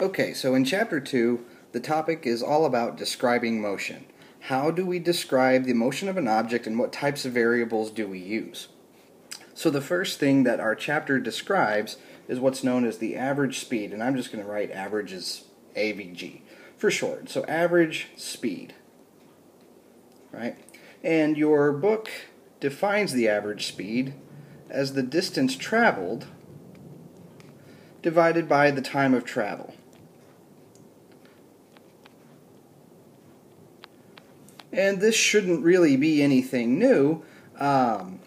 Okay, so in chapter 2, the topic is all about describing motion. How do we describe the motion of an object and what types of variables do we use? So the first thing that our chapter describes is what's known as the average speed, and I'm just going to write average as AVG for short. So average speed, right? And your book defines the average speed as the distance traveled divided by the time of travel. And this shouldn't really be anything new um,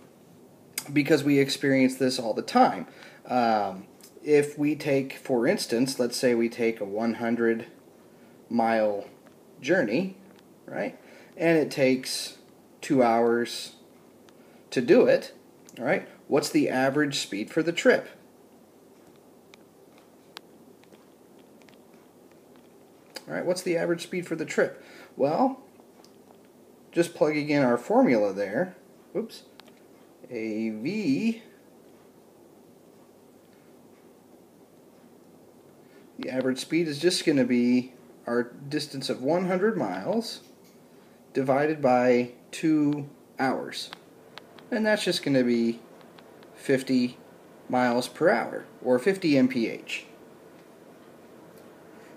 because we experience this all the time. Um, if we take, for instance, let's say we take a 100 mile journey, right? And it takes two hours to do it, all right? What's the average speed for the trip? All right, what's the average speed for the trip? Well, just plugging in our formula there, whoops, AV, the average speed is just going to be our distance of 100 miles divided by 2 hours. And that's just going to be 50 miles per hour, or 50 mph.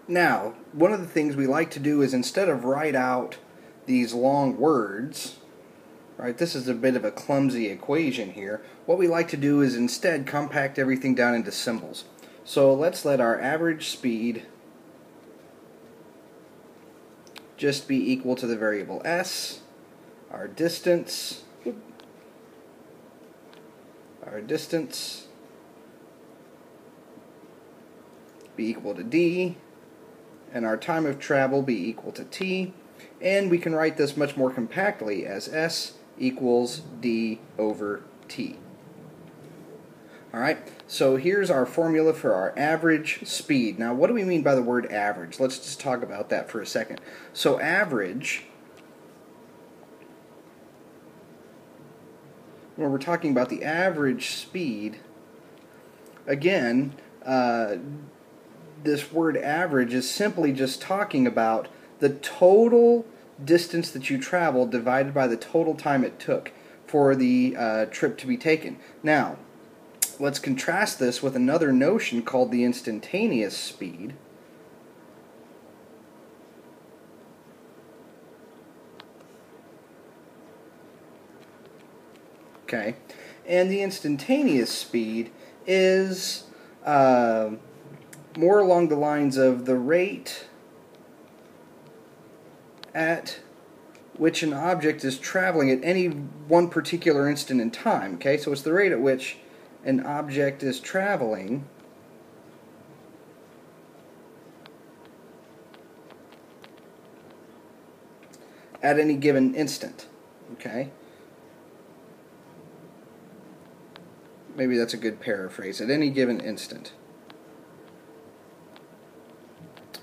Now, one of the things we like to do is instead of write out these long words, right, this is a bit of a clumsy equation here, what we like to do is instead compact everything down into symbols. So let's let our average speed just be equal to the variable s, our distance, our distance be equal to d, and our time of travel be equal to t, and we can write this much more compactly as S equals D over T. Alright, so here's our formula for our average speed. Now, what do we mean by the word average? Let's just talk about that for a second. So, average, when we're talking about the average speed, again, uh, this word average is simply just talking about the total distance that you traveled divided by the total time it took for the uh, trip to be taken. Now, let's contrast this with another notion called the instantaneous speed. Okay, and the instantaneous speed is uh, more along the lines of the rate at which an object is traveling at any one particular instant in time. Okay, so it's the rate at which an object is traveling at any given instant. Okay. Maybe that's a good paraphrase. At any given instant.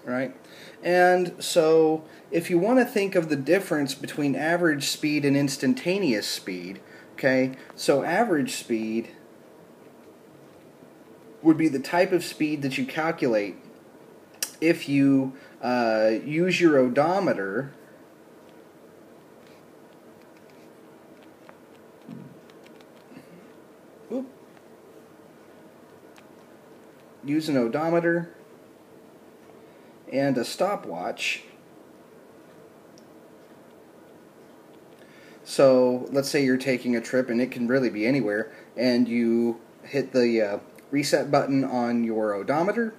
Right? And so, if you want to think of the difference between average speed and instantaneous speed, okay, so average speed would be the type of speed that you calculate if you uh, use your odometer use an odometer and a stopwatch. So let's say you're taking a trip, and it can really be anywhere, and you hit the uh, reset button on your odometer,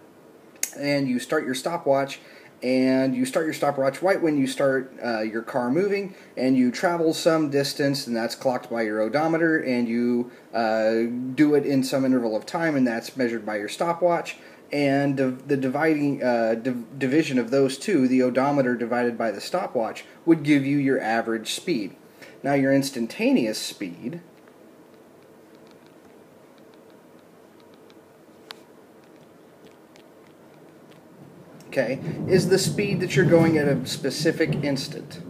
and you start your stopwatch, and you start your stopwatch right when you start uh, your car moving, and you travel some distance, and that's clocked by your odometer, and you uh, do it in some interval of time, and that's measured by your stopwatch and the dividing uh, div division of those two, the odometer divided by the stopwatch, would give you your average speed. Now your instantaneous speed okay, is the speed that you're going at a specific instant.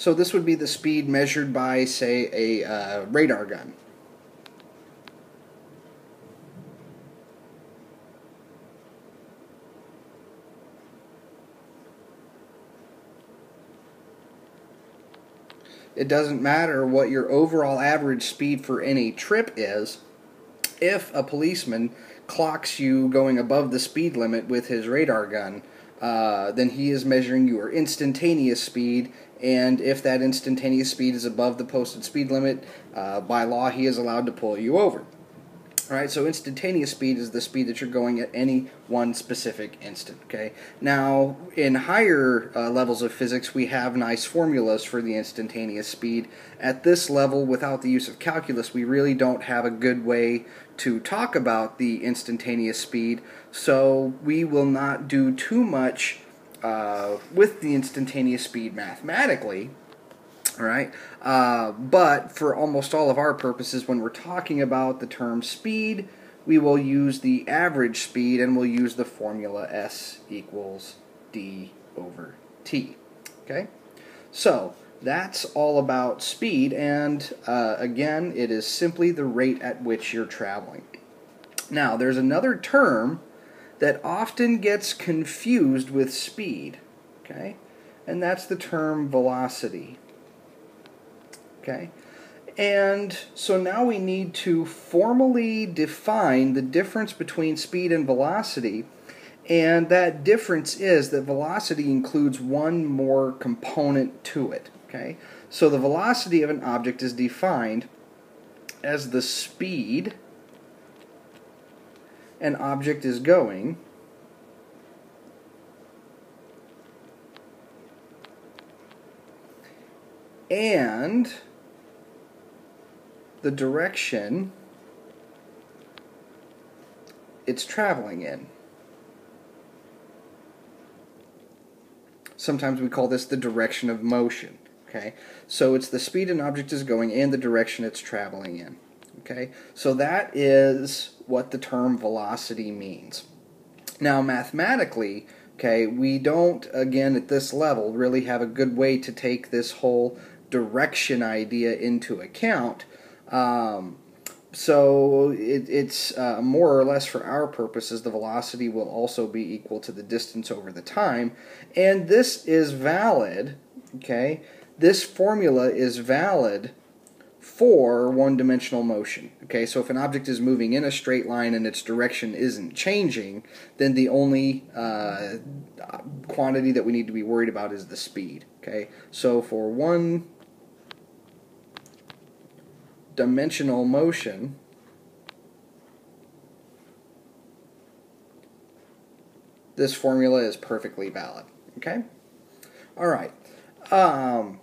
So this would be the speed measured by, say, a uh, radar gun. It doesn't matter what your overall average speed for any trip is. If a policeman clocks you going above the speed limit with his radar gun, uh, then he is measuring your instantaneous speed. And if that instantaneous speed is above the posted speed limit, uh, by law, he is allowed to pull you over. Right, so instantaneous speed is the speed that you're going at any one specific instant. Okay. Now, in higher uh, levels of physics, we have nice formulas for the instantaneous speed. At this level, without the use of calculus, we really don't have a good way to talk about the instantaneous speed. So we will not do too much uh, with the instantaneous speed mathematically all right. Uh, but for almost all of our purposes, when we're talking about the term speed, we will use the average speed and we'll use the formula S equals D over T. Okay? So, that's all about speed, and uh, again, it is simply the rate at which you're traveling. Now, there's another term that often gets confused with speed, okay? And that's the term velocity. Okay? And so now we need to formally define the difference between speed and velocity. And that difference is that velocity includes one more component to it. Okay? So the velocity of an object is defined as the speed an object is going and the direction it's traveling in. Sometimes we call this the direction of motion. Okay, so it's the speed an object is going and the direction it's traveling in. Okay, so that is what the term velocity means. Now, mathematically, okay, we don't, again, at this level, really have a good way to take this whole direction idea into account um, so it, it's uh, more or less for our purposes, the velocity will also be equal to the distance over the time. And this is valid, okay? This formula is valid for one-dimensional motion. Okay, so if an object is moving in a straight line and its direction isn't changing, then the only uh, quantity that we need to be worried about is the speed. Okay, so for one dimensional motion this formula is perfectly valid. Okay? All right. Um,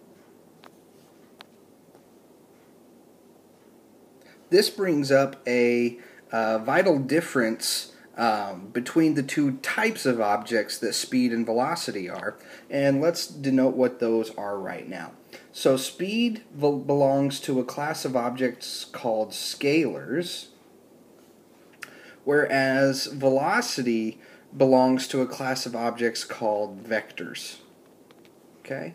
this brings up a uh, vital difference um, between the two types of objects that speed and velocity are, and let's denote what those are right now. So speed belongs to a class of objects called scalars, whereas velocity belongs to a class of objects called vectors. Okay?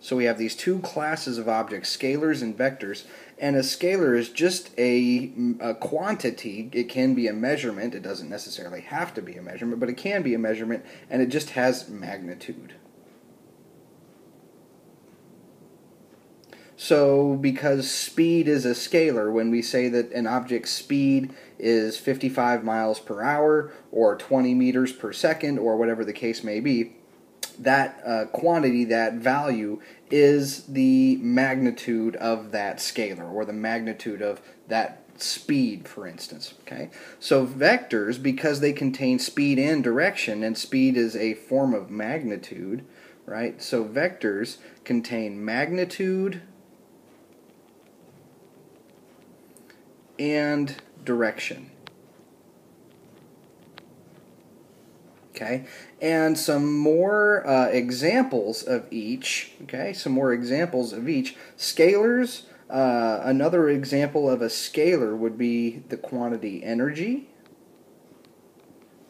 So we have these two classes of objects, scalars and vectors, and a scalar is just a, a, quantity. It can be a measurement. It doesn't necessarily have to be a measurement, but it can be a measurement, and it just has magnitude. So, because speed is a scalar, when we say that an object's speed is 55 miles per hour or 20 meters per second or whatever the case may be, that uh, quantity, that value, is the magnitude of that scalar or the magnitude of that speed, for instance. Okay, so vectors, because they contain speed and direction, and speed is a form of magnitude, right? So vectors contain magnitude and direction. Okay, and some more uh, examples of each. Okay, some more examples of each. Scalars. Uh, another example of a scalar would be the quantity energy.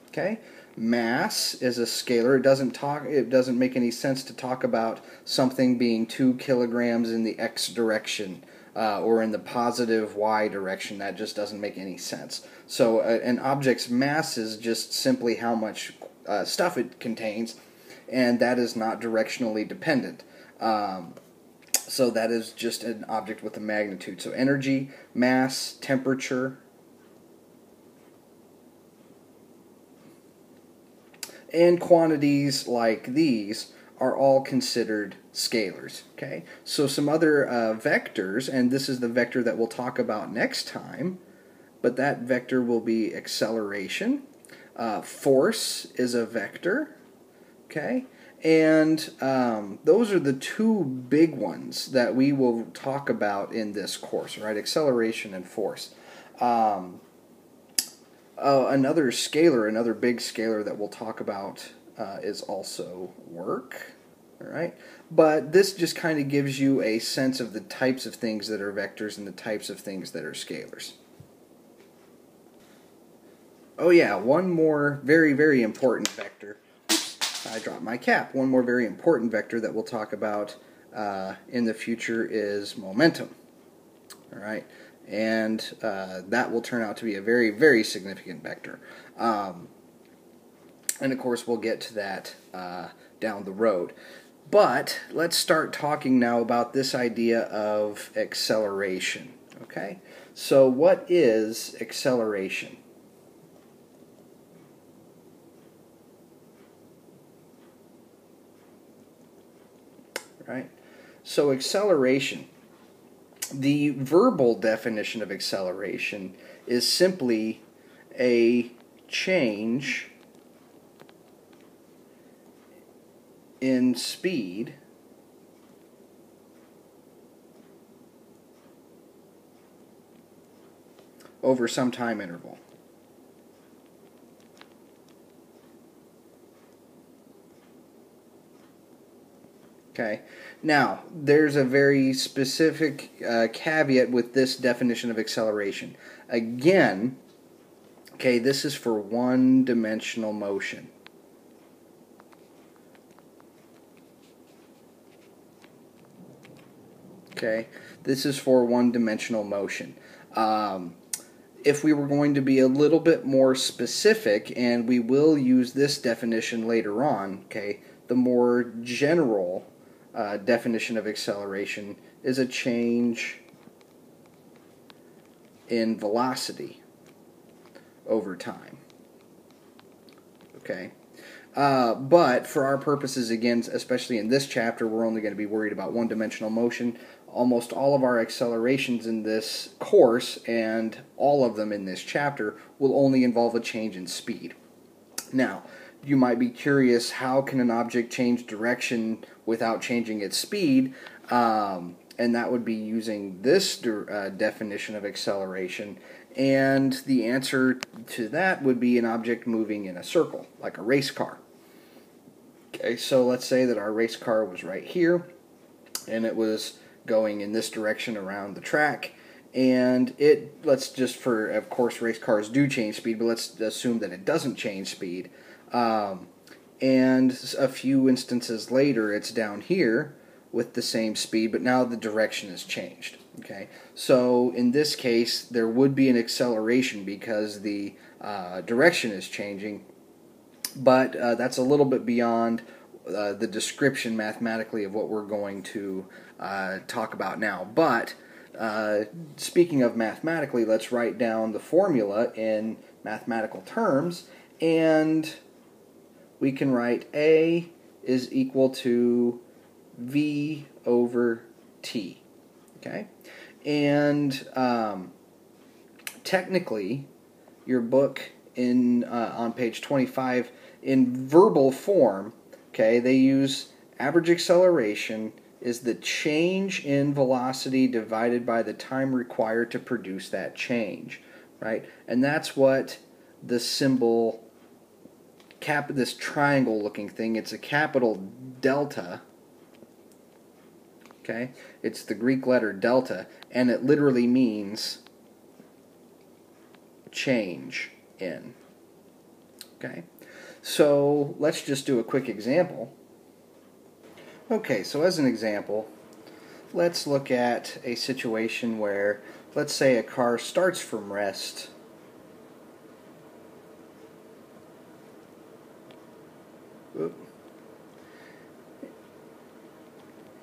Okay, mass is a scalar. It doesn't talk. It doesn't make any sense to talk about something being two kilograms in the x direction uh, or in the positive y direction. That just doesn't make any sense. So uh, an object's mass is just simply how much uh, stuff it contains, and that is not directionally dependent. Um, so that is just an object with a magnitude. So energy, mass, temperature, and quantities like these are all considered scalars. Okay, so some other uh, vectors, and this is the vector that we'll talk about next time, but that vector will be acceleration. Uh, force is a vector. Okay, and um, those are the two big ones that we will talk about in this course, right? Acceleration and force. Um, uh, another scalar, another big scalar that we'll talk about uh, is also work. All right, but this just kind of gives you a sense of the types of things that are vectors and the types of things that are scalars. Oh yeah, one more very very important vector. Oops, I dropped my cap. One more very important vector that we'll talk about uh, in the future is momentum. All right and uh, that will turn out to be a very, very significant vector. Um, and of course, we'll get to that uh, down the road. But let's start talking now about this idea of acceleration. Okay? So, what is acceleration? Right? So, acceleration the verbal definition of acceleration is simply a change in speed over some time interval. Okay. Now, there's a very specific uh, caveat with this definition of acceleration. Again, okay, this is for one dimensional motion. Okay, this is for one dimensional motion. Um, if we were going to be a little bit more specific, and we will use this definition later on, okay, the more general uh, definition of acceleration is a change in velocity over time. Okay? Uh, but for our purposes, again, especially in this chapter, we're only going to be worried about one dimensional motion. Almost all of our accelerations in this course, and all of them in this chapter, will only involve a change in speed. Now, you might be curious how can an object change direction without changing its speed? Um, and that would be using this uh, definition of acceleration. And the answer to that would be an object moving in a circle, like a race car. Okay, so let's say that our race car was right here, and it was going in this direction around the track. And it, let's just for, of course, race cars do change speed, but let's assume that it doesn't change speed. Um, and a few instances later, it's down here with the same speed, but now the direction has changed. Okay, so in this case, there would be an acceleration because the uh, direction is changing, but uh, that's a little bit beyond uh, the description mathematically of what we're going to uh, talk about now. But uh, speaking of mathematically, let's write down the formula in mathematical terms and we can write A is equal to V over T. Okay? And um, technically, your book in uh, on page 25 in verbal form, okay, they use average acceleration is the change in velocity divided by the time required to produce that change, right? And that's what the symbol cap this triangle looking thing. It's a capital delta. Okay? It's the Greek letter delta and it literally means change in. Okay? So let's just do a quick example. Okay, so as an example, let's look at a situation where, let's say a car starts from rest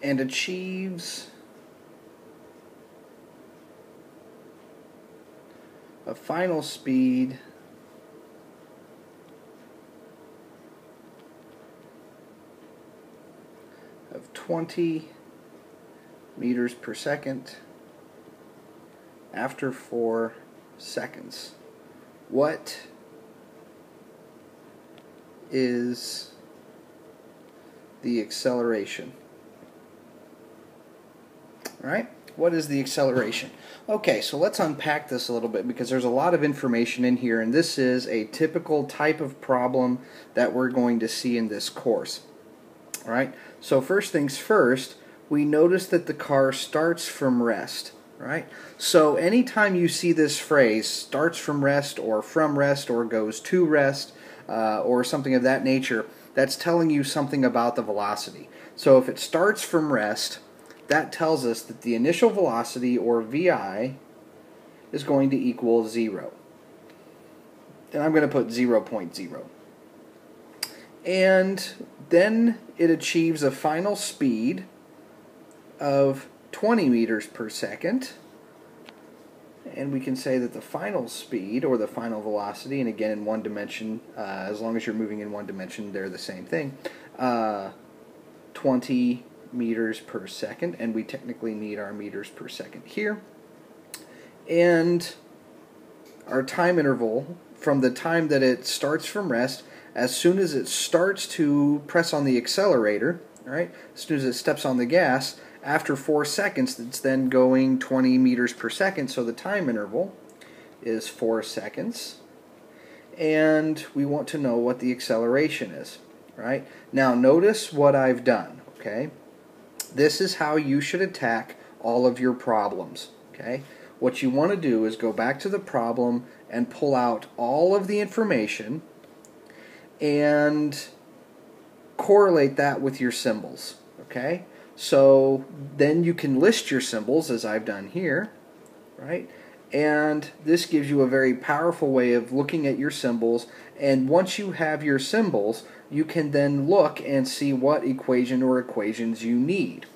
and achieves a final speed of 20 meters per second after 4 seconds. What is the acceleration? All right? What is the acceleration? Okay, so let's unpack this a little bit because there's a lot of information in here, and this is a typical type of problem that we're going to see in this course. Right, so first things first, we notice that the car starts from rest. Right? So anytime you see this phrase, starts from rest or from rest or goes to rest uh, or something of that nature, that's telling you something about the velocity. So if it starts from rest, that tells us that the initial velocity, or VI, is going to equal 0. And I'm going to put 0, 0.0. And then it achieves a final speed of 20 meters per second. And we can say that the final speed, or the final velocity, and again in one dimension, uh, as long as you're moving in one dimension, they're the same thing, uh, 20 meters per second, and we technically need our meters per second here. And our time interval from the time that it starts from rest, as soon as it starts to press on the accelerator, right, as soon as it steps on the gas, after four seconds, it's then going 20 meters per second, so the time interval is four seconds. And we want to know what the acceleration is, right? Now, notice what I've done, okay? This is how you should attack all of your problems. Okay? What you want to do is go back to the problem and pull out all of the information and correlate that with your symbols. Okay? So then you can list your symbols as I've done here, right? And this gives you a very powerful way of looking at your symbols. And once you have your symbols, you can then look and see what equation or equations you need,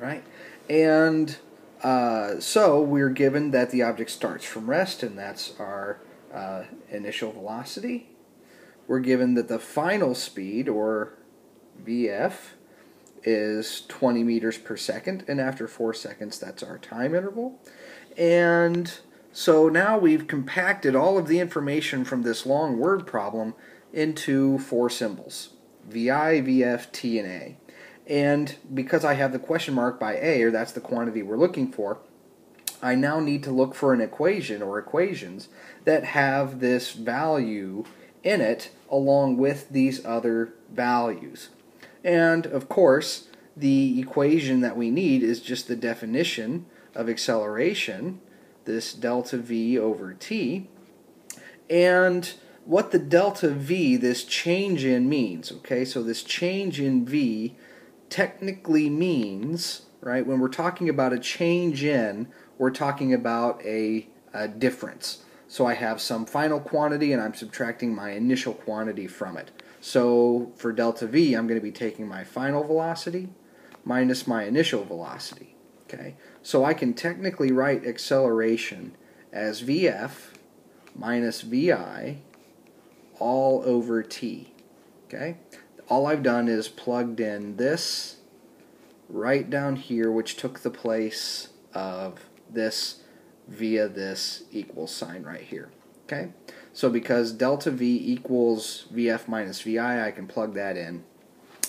right? And uh, so we're given that the object starts from rest, and that's our uh, initial velocity. We're given that the final speed, or VF, is 20 meters per second, and after 4 seconds, that's our time interval. And so now we've compacted all of the information from this long word problem into four symbols VI, VF, T, and A. And because I have the question mark by A, or that's the quantity we're looking for, I now need to look for an equation or equations that have this value in it along with these other values. And of course, the equation that we need is just the definition of acceleration, this delta V over T. And what the delta V, this change in, means. Okay, so this change in V technically means, right, when we're talking about a change in, we're talking about a, a difference. So I have some final quantity and I'm subtracting my initial quantity from it. So for delta V, I'm going to be taking my final velocity minus my initial velocity. Okay, so I can technically write acceleration as VF minus VI all over t. Okay? All I've done is plugged in this right down here, which took the place of this via this equals sign right here. Okay? So because delta V equals VF minus VI, I can plug that in,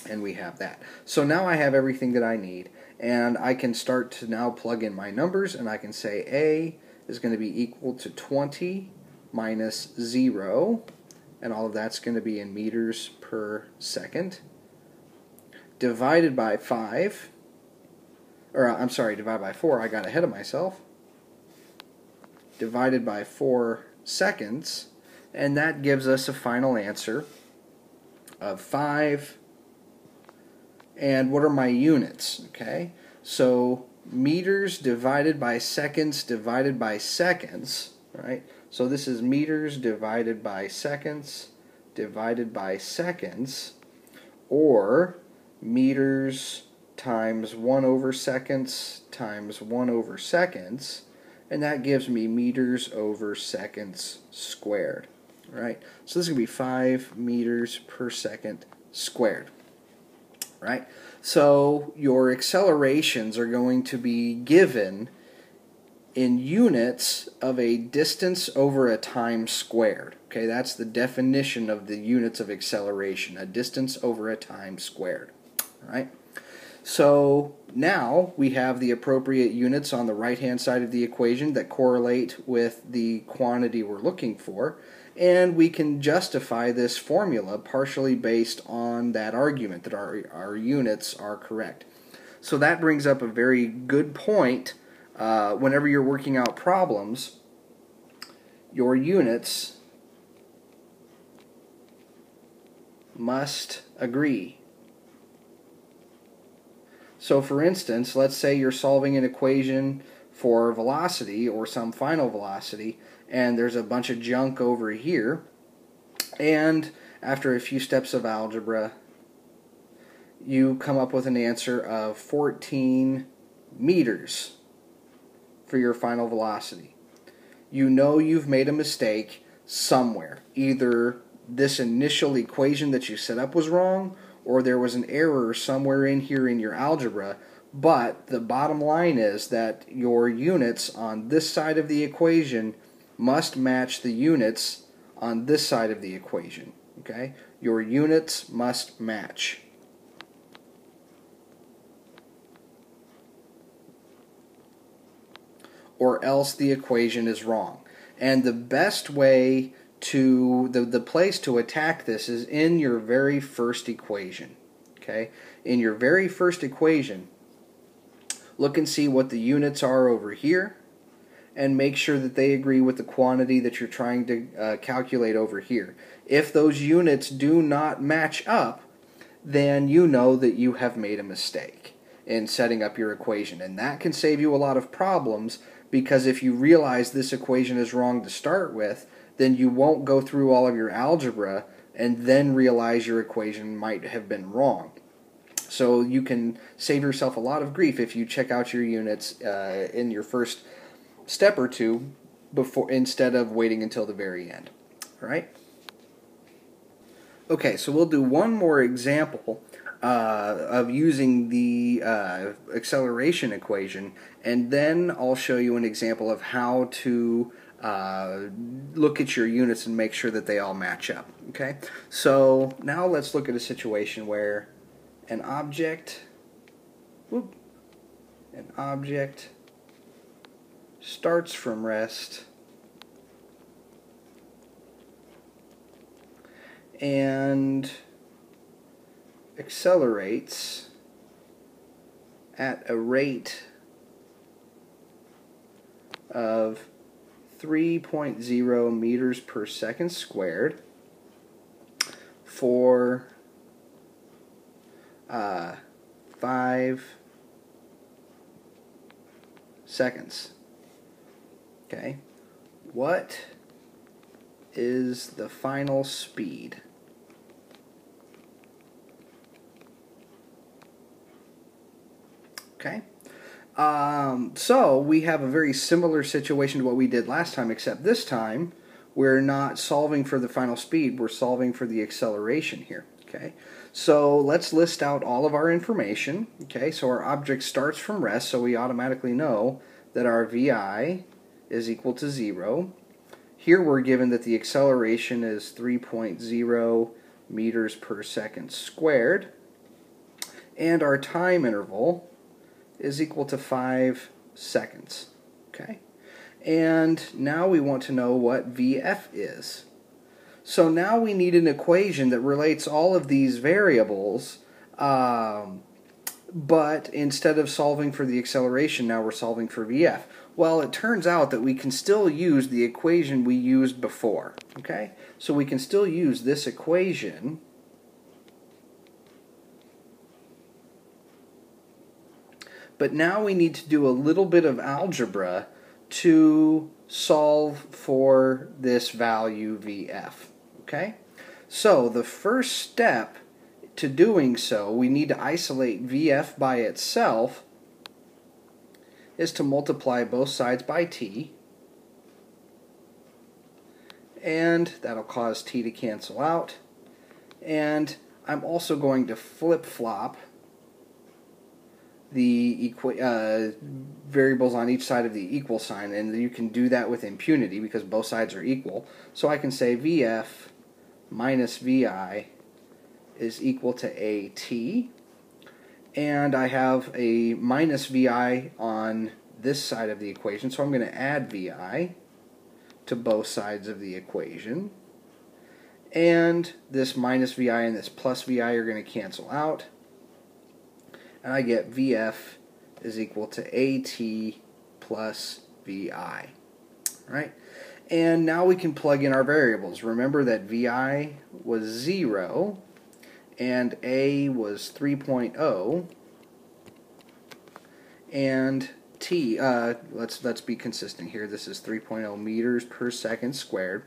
and we have that. So now I have everything that I need, and I can start to now plug in my numbers, and I can say A is going to be equal to 20 minus 0, and all of that's going to be in meters per second, divided by 5, or I'm sorry, divided by 4, I got ahead of myself, divided by 4 seconds, and that gives us a final answer of 5. And what are my units? Okay, so meters divided by seconds divided by seconds, right? So this is meters divided by seconds divided by seconds, or meters times 1 over seconds times 1 over seconds, and that gives me meters over seconds squared. Right? So this is going to be 5 meters per second squared. Right? So your accelerations are going to be given in units of a distance over a time squared. Okay, that's the definition of the units of acceleration, a distance over a time squared. All right? So now we have the appropriate units on the right hand side of the equation that correlate with the quantity we're looking for, and we can justify this formula partially based on that argument that our, our units are correct. So that brings up a very good point uh, whenever you're working out problems, your units must agree. So for instance, let's say you're solving an equation for velocity or some final velocity, and there's a bunch of junk over here, and after a few steps of algebra, you come up with an answer of 14 meters for your final velocity. You know you've made a mistake somewhere. Either this initial equation that you set up was wrong, or there was an error somewhere in here in your algebra. But the bottom line is that your units on this side of the equation must match the units on this side of the equation. Okay? Your units must match. Or else the equation is wrong. And the best way to the, the place to attack this is in your very first equation. Okay? In your very first equation, look and see what the units are over here and make sure that they agree with the quantity that you're trying to uh, calculate over here. If those units do not match up, then you know that you have made a mistake in setting up your equation. And that can save you a lot of problems because if you realize this equation is wrong to start with, then you won't go through all of your algebra and then realize your equation might have been wrong. So you can save yourself a lot of grief if you check out your units uh, in your first step or two before instead of waiting until the very end. All right? Okay, so we'll do one more example uh, of using the uh, acceleration equation, and then I'll show you an example of how to uh, look at your units and make sure that they all match up. Okay, so now let's look at a situation where an object, whoop, an object starts from rest and accelerates at a rate of 3.0 meters per second squared for uh, 5 seconds. Okay. What is the final speed? Okay. Um, so we have a very similar situation to what we did last time, except this time we're not solving for the final speed, we're solving for the acceleration here. Okay, so let's list out all of our information. Okay, so our object starts from rest, so we automatically know that our VI is equal to 0. Here we're given that the acceleration is 3.0 meters per second squared, and our time interval is equal to 5 seconds. Okay? And now we want to know what VF is. So now we need an equation that relates all of these variables, um, but instead of solving for the acceleration, now we're solving for VF. Well, it turns out that we can still use the equation we used before. Okay? So we can still use this equation but now we need to do a little bit of algebra to solve for this value VF. Okay? So the first step to doing so, we need to isolate VF by itself is to multiply both sides by t and that'll cause t to cancel out and I'm also going to flip-flop the uh, variables on each side of the equal sign, and you can do that with impunity because both sides are equal. So I can say VF minus VI is equal to AT, and I have a minus VI on this side of the equation, so I'm going to add VI to both sides of the equation. And this minus VI and this plus VI are going to cancel out and I get VF is equal to AT plus VI. Right? And now we can plug in our variables. Remember that VI was 0 and A was 3.0 and T, uh, let's, let's be consistent here. This is 3.0 meters per second squared.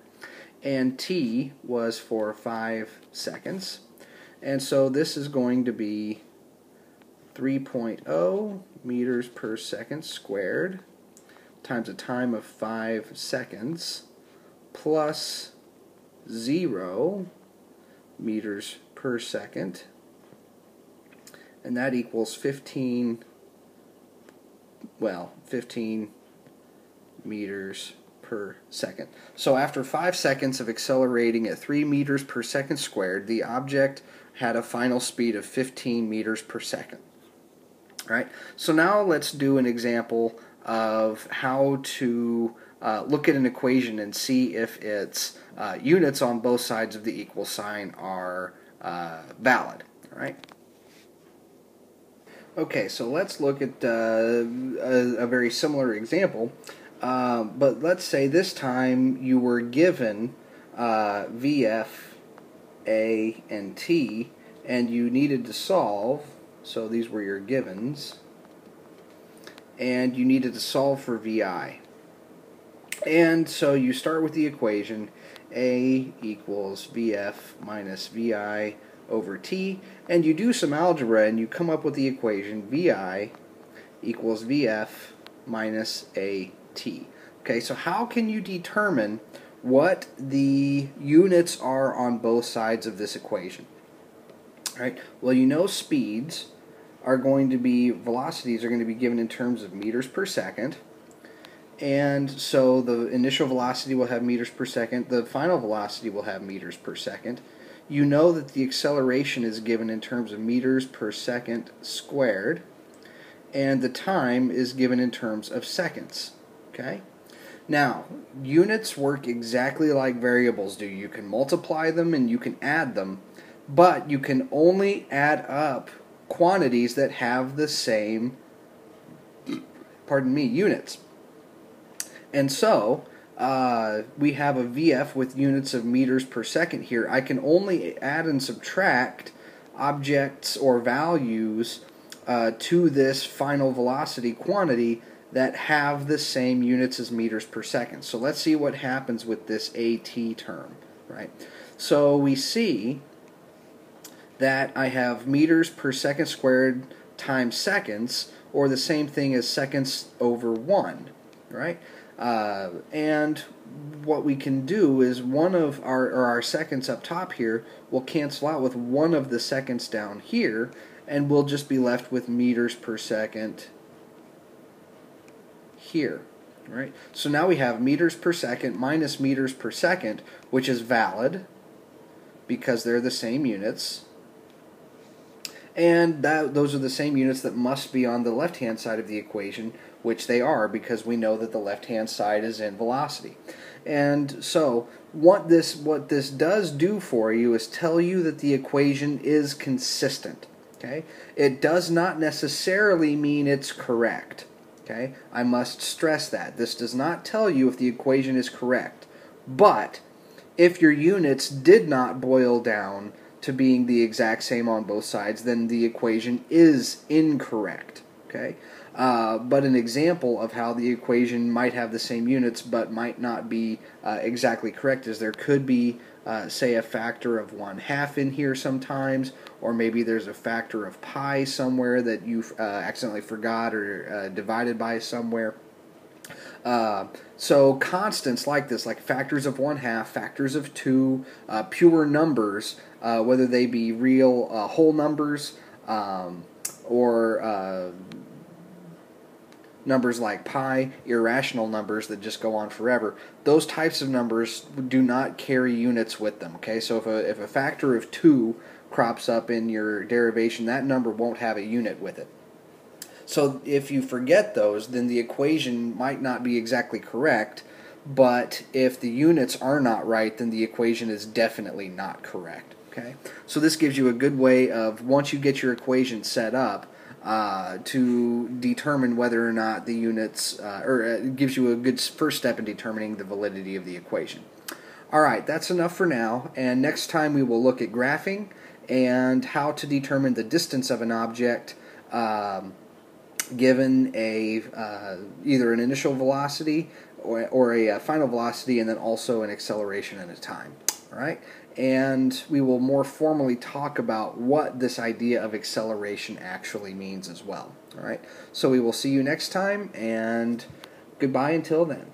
And T was for 5 seconds. And so this is going to be 3.0 meters per second squared times a time of 5 seconds plus 0 meters per second and that equals 15 well 15 meters per second. So after 5 seconds of accelerating at 3 meters per second squared, the object had a final speed of 15 meters per second. Right. So now let's do an example of how to uh, look at an equation and see if its uh, units on both sides of the equal sign are uh, valid. All right. Okay, so let's look at uh, a, a, very similar example. Uh, but let's say this time you were given uh, VF, A, and T, and you needed to solve so these were your givens. And you needed to solve for VI. And so you start with the equation A equals VF minus VI over T. And you do some algebra and you come up with the equation VI equals VF minus AT. Okay, so how can you determine what the units are on both sides of this equation? Right. Well, you know speeds are going to be, velocities are going to be given in terms of meters per second. And so the initial velocity will have meters per second, the final velocity will have meters per second. You know that the acceleration is given in terms of meters per second squared, and the time is given in terms of seconds. Okay? Now, units work exactly like variables do. You can multiply them and you can add them, but you can only add up quantities that have the same, pardon me, units. And so, uh, we have a VF with units of meters per second here. I can only add and subtract objects or values uh, to this final velocity quantity that have the same units as meters per second. So let's see what happens with this AT term, right? So we see that I have meters per second squared times seconds, or the same thing as seconds over 1, right? Uh, and what we can do is one of our, or our seconds up top here will cancel out with one of the seconds down here, and we'll just be left with meters per second here. Right? So now we have meters per second minus meters per second, which is valid because they're the same units and that those are the same units that must be on the left hand side of the equation which they are because we know that the left hand side is in velocity. And so what this what this does do for you is tell you that the equation is consistent okay? It does not necessarily mean it's correct okay? I must stress that. This does not tell you if the equation is correct. But if your units did not boil down to being the exact same on both sides, then the equation is incorrect. Okay, uh, but an example of how the equation might have the same units but might not be uh, exactly correct is there could be, uh, say, a factor of one half in here sometimes, or maybe there's a factor of pi somewhere that you uh, accidentally forgot or uh, divided by somewhere. Uh, so constants like this, like factors of one half, factors of two, uh, pure numbers, uh, whether they be real uh, whole numbers um, or uh, numbers like pi, irrational numbers that just go on forever, those types of numbers do not carry units with them. Okay, so if a, if a factor of two crops up in your derivation, that number won't have a unit with it. So if you forget those, then the equation might not be exactly correct, but if the units are not right, then the equation is definitely not correct. Okay, so this gives you a good way of once you get your equation set up uh, to determine whether or not the units, uh, or uh, gives you a good first step in determining the validity of the equation. All right, that's enough for now, and next time we will look at graphing and how to determine the distance of an object. Um, given a uh, either an initial velocity or, or a, a, uh, final velocity and then also an acceleration and a time all right and we will more formally talk about what this idea of acceleration actually means as well all right so we will see you next time and goodbye until then